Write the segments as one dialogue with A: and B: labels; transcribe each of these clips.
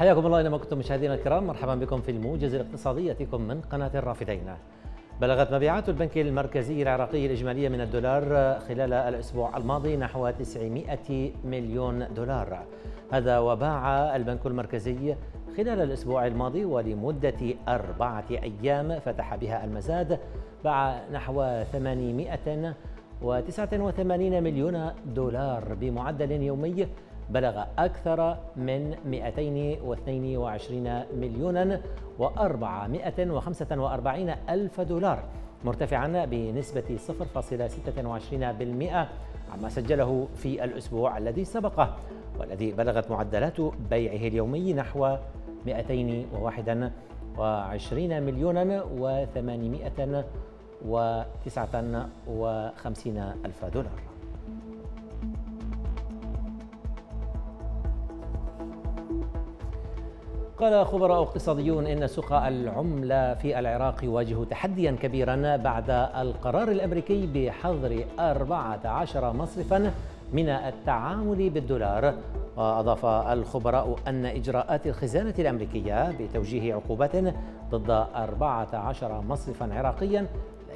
A: حياكم الله اينما كنتم مشاهدينا الكرام. مرحبا بكم في الموجز الاقتصادي يأتيكم من قناة الرافدين. بلغت مبيعات البنك المركزي العراقي الإجمالية من الدولار خلال الأسبوع الماضي نحو 900 مليون دولار. هذا وباع البنك المركزي خلال الأسبوع الماضي ولمدة أربعة أيام فتح بها المزاد. باع نحو 889 مليون دولار بمعدل يومي بلغ أكثر من 222 مليونا و445 ألف دولار مرتفعا بنسبة 0.26% عما سجله في الأسبوع الذي سبقه والذي بلغت معدلات بيعه اليومي نحو 221 مليونا و859 ألف دولار. قال خبراء اقتصاديون إن سوق العملة في العراق يواجه تحديا كبيرا بعد القرار الأمريكي بحظر 14 مصرفا من التعامل بالدولار. وأضاف الخبراء أن إجراءات الخزانة الأمريكية بتوجيه عقوبات ضد 14 مصرفا عراقيا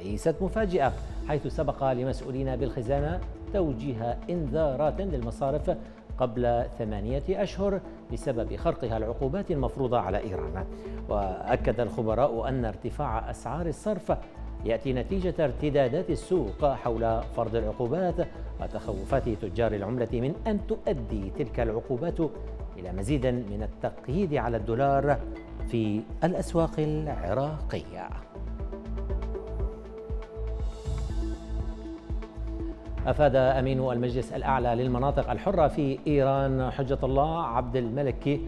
A: ليست مفاجئة حيث سبق لمسؤولين بالخزانة توجيه إنذارات للمصارف قبل ثمانية أشهر بسبب خرقها العقوبات المفروضة على إيران. وأكد الخبراء أن ارتفاع أسعار الصرف يأتي نتيجة ارتدادات السوق حول فرض العقوبات وتخوفات تجار العملة من أن تؤدي تلك العقوبات إلى مزيد من التقييد على الدولار في الأسواق العراقية. أفاد أمين المجلس الأعلى للمناطق الحرة في إيران حجة الله عبد الملك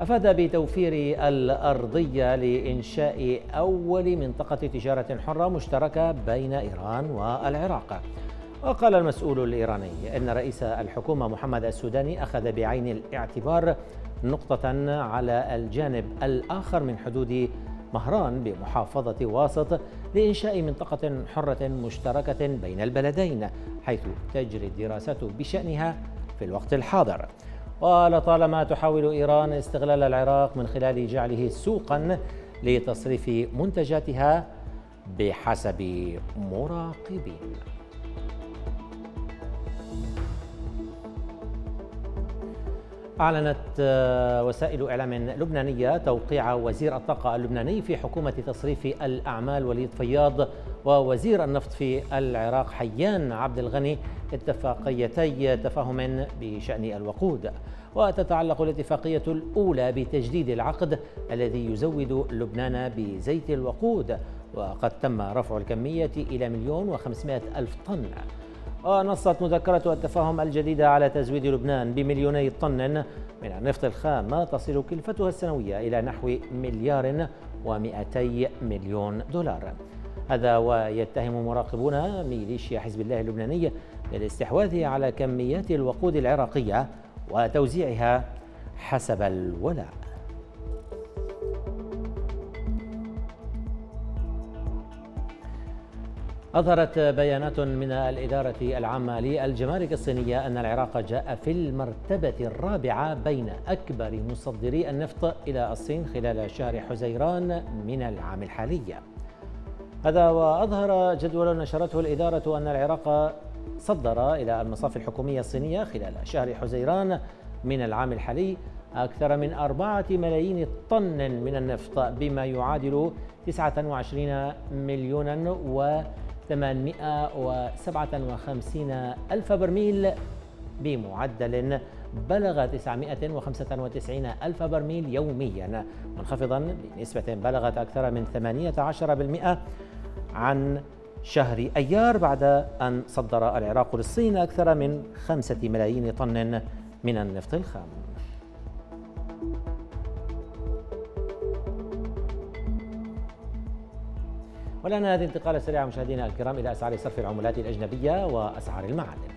A: أفاد بتوفير الأرضية لإنشاء أول منطقة تجارة حرة مشتركة بين إيران والعراق. وقال المسؤول الإيراني أن رئيس الحكومة محمد السوداني أخذ بعين الاعتبار نقطة على الجانب الآخر من حدود مهران بمحافظة واسط لإنشاء منطقة حرة مشتركة بين البلدين حيث تجري الدراسة بشأنها في الوقت الحاضر. ولطالما تحاول إيران استغلال العراق من خلال جعله سوقا لتصريف منتجاتها بحسب مراقبين. أعلنت آه، وسائل إعلام لبنانية توقيع وزير الطاقة اللبناني في حكومة تصريف الأعمال وليد فياض ووزير النفط في العراق حيان عبد الغني اتفاقيتي تفاهم بشأن الوقود. وتتعلق الاتفاقية الأولى بتجديد العقد الذي يزود لبنان بزيت الوقود. وقد تم رفع الكمية إلى مليون وخمسمائة ألف طن. ونصت مذكرة التفاهم الجديدة على تزويد لبنان بمليوني طن من النفط الخام. تصل كلفتها السنوية إلى نحو مليار ومئتي مليون دولار. هذا ويتهم مراقبون ميليشيا حزب الله اللبناني بالاستحواذ على كميات الوقود العراقية وتوزيعها حسب الولاء. أظهرت بيانات من الإدارة العامة للجمارك الصينية أن العراق جاء في المرتبة الرابعة بين أكبر مصدري النفط إلى الصين خلال شهر حزيران من العام الحالي. هذا وأظهر جدول نشرته الإدارة أن العراق صدر إلى المصافي الحكومية الصينية خلال شهر حزيران من العام الحالي أكثر من أربعة ملايين طن من النفط بما يعادل 29 مليونا و 857 ألف برميل بمعدل بلغ 995 ألف برميل يوميا منخفضا بنسبة بلغت أكثر من 18% عن شهر أيار بعد أن صدر العراق للصين أكثر من 5 ملايين طن من النفط الخام. والآن هذه انتقالة سريعة مشاهدينا الكرام إلى أسعار صرف العملات الأجنبية وأسعار المعادن.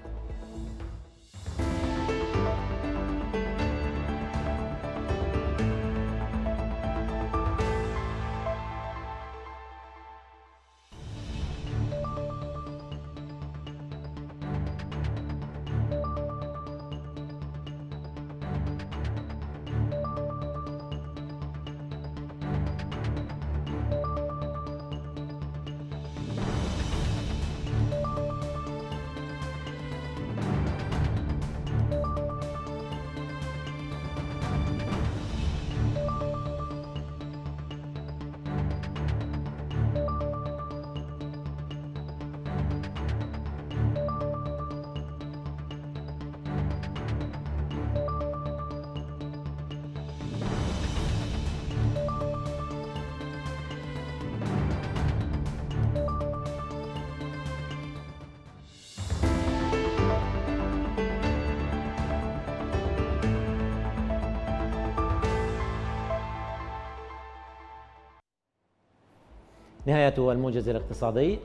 A: نهاية الموجز الاقتصادي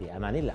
A: بأمان الله.